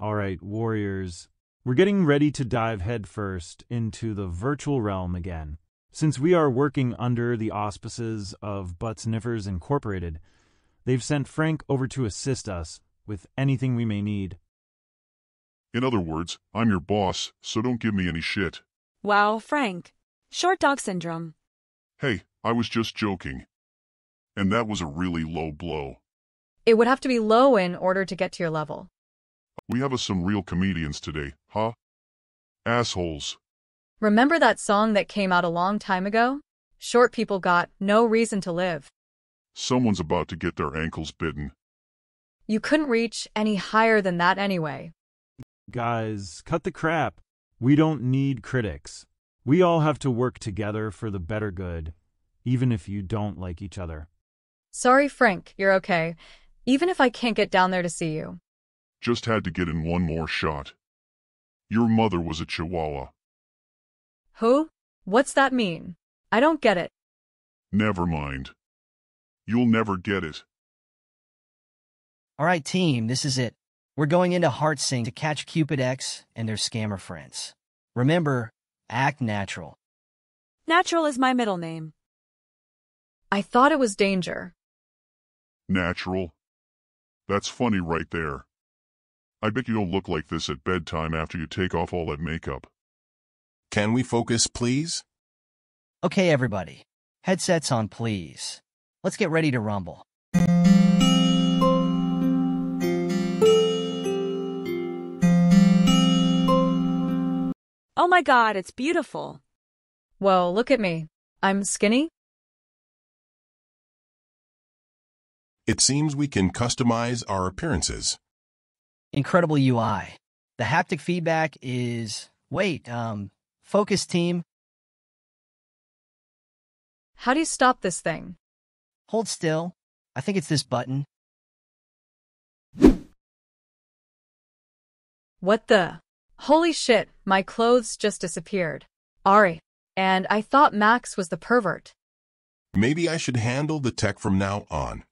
All right, warriors. We're getting ready to dive headfirst into the virtual realm again. Since we are working under the auspices of Butt Sniffers Incorporated, they've sent Frank over to assist us with anything we may need. In other words, I'm your boss, so don't give me any shit. Wow, Frank. Short dog syndrome. Hey, I was just joking. And that was a really low blow. It would have to be low in order to get to your level. We have us some real comedians today, huh? Assholes. Remember that song that came out a long time ago? Short people got no reason to live. Someone's about to get their ankles bitten. You couldn't reach any higher than that anyway. Guys, cut the crap. We don't need critics. We all have to work together for the better good, even if you don't like each other. Sorry, Frank, you're okay. Even if I can't get down there to see you. Just had to get in one more shot. Your mother was a chihuahua. Who? What's that mean? I don't get it. Never mind. You'll never get it. All right, team, this is it. We're going into Heartsing to catch Cupid X and their scammer friends. Remember, act natural. Natural is my middle name. I thought it was danger. Natural. That's funny right there. I bet you don't look like this at bedtime after you take off all that makeup. Can we focus, please? Okay, everybody. Headsets on, please. Let's get ready to rumble. Oh my god, it's beautiful. Well, look at me. I'm skinny? It seems we can customize our appearances. Incredible UI. The haptic feedback is... Wait, um, focus team. How do you stop this thing? Hold still. I think it's this button. What the? Holy shit, my clothes just disappeared. Ari. And I thought Max was the pervert. Maybe I should handle the tech from now on.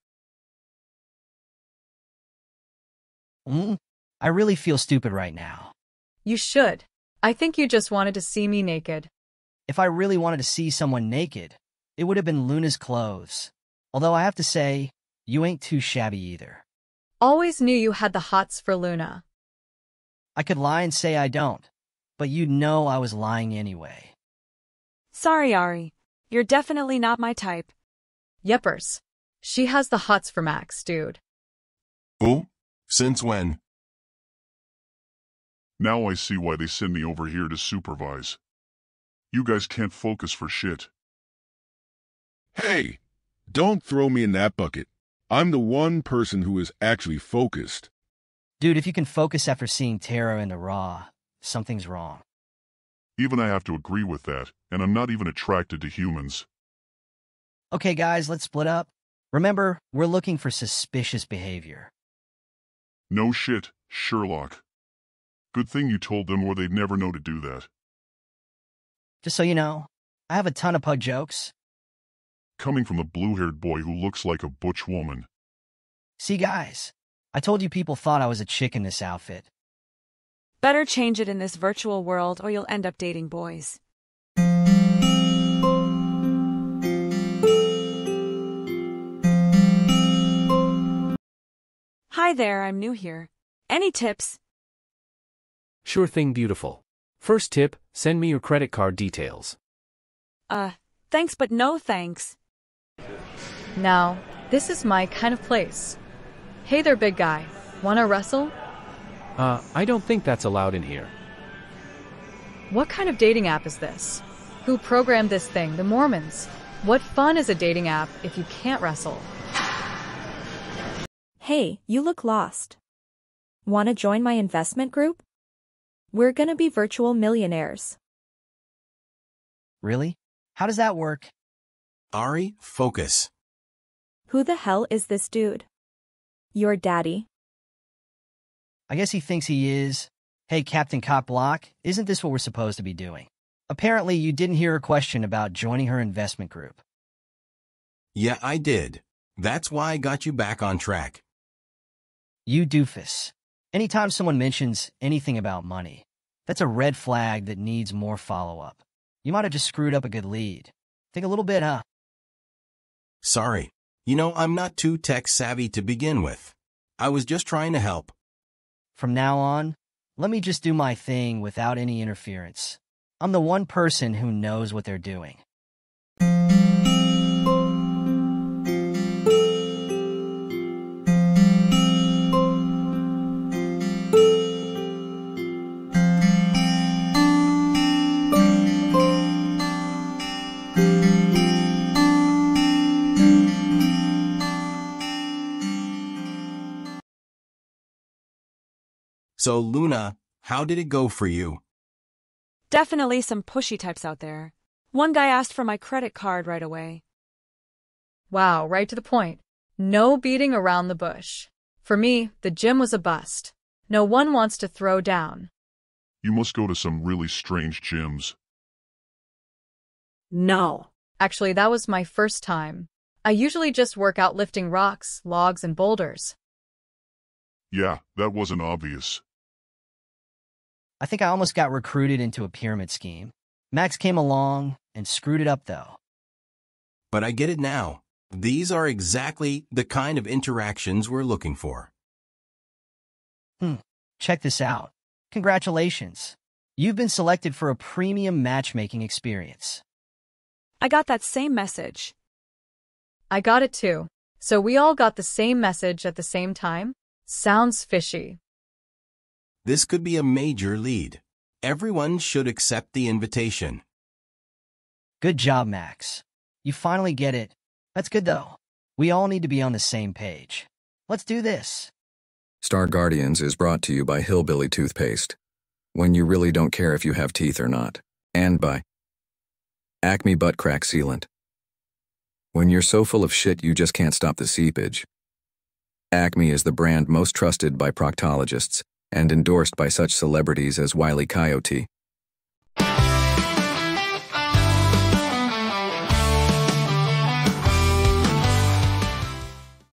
Mm, I really feel stupid right now. You should. I think you just wanted to see me naked. If I really wanted to see someone naked, it would have been Luna's clothes. Although I have to say, you ain't too shabby either. Always knew you had the hots for Luna. I could lie and say I don't, but you'd know I was lying anyway. Sorry, Ari. You're definitely not my type. Yepers. She has the hots for Max, dude. Who? Since when? Now I see why they send me over here to supervise. You guys can't focus for shit. Hey, don't throw me in that bucket. I'm the one person who is actually focused. Dude, if you can focus after seeing Tara in the Raw, something's wrong. Even I have to agree with that, and I'm not even attracted to humans. Okay, guys, let's split up. Remember, we're looking for suspicious behavior. No shit, Sherlock. Good thing you told them or they'd never know to do that. Just so you know, I have a ton of pug jokes. Coming from a blue-haired boy who looks like a butch woman. See, guys, I told you people thought I was a chick in this outfit. Better change it in this virtual world or you'll end up dating boys. Hi there, I'm new here. Any tips? Sure thing, beautiful. First tip send me your credit card details. Uh, thanks but no thanks. Now, this is my kind of place. Hey there, big guy. Wanna wrestle? Uh, I don't think that's allowed in here. What kind of dating app is this? Who programmed this thing? The Mormons. What fun is a dating app if you can't wrestle? Hey, you look lost. Want to join my investment group? We're gonna be virtual millionaires. Really? How does that work? Ari, focus. Who the hell is this dude? Your daddy? I guess he thinks he is. Hey, Captain Cop Block, isn't this what we're supposed to be doing? Apparently, you didn't hear a question about joining her investment group. Yeah, I did. That's why I got you back on track. You doofus. Anytime someone mentions anything about money, that's a red flag that needs more follow up. You might have just screwed up a good lead. Think a little bit, huh? Sorry. You know, I'm not too tech savvy to begin with. I was just trying to help. From now on, let me just do my thing without any interference. I'm the one person who knows what they're doing. So, Luna, how did it go for you? Definitely some pushy types out there. One guy asked for my credit card right away. Wow, right to the point. No beating around the bush. For me, the gym was a bust. No one wants to throw down. You must go to some really strange gyms. No. Actually, that was my first time. I usually just work out lifting rocks, logs, and boulders. Yeah, that wasn't obvious. I think I almost got recruited into a pyramid scheme. Max came along and screwed it up, though. But I get it now. These are exactly the kind of interactions we're looking for. Hmm, check this out. Congratulations. You've been selected for a premium matchmaking experience. I got that same message. I got it too. So we all got the same message at the same time? Sounds fishy. This could be a major lead. Everyone should accept the invitation. Good job, Max. You finally get it. That's good, though. We all need to be on the same page. Let's do this. Star Guardians is brought to you by Hillbilly Toothpaste. When you really don't care if you have teeth or not. And by Acme Butt Crack Sealant. When you're so full of shit you just can't stop the seepage. Acme is the brand most trusted by proctologists and endorsed by such celebrities as Wiley Coyote,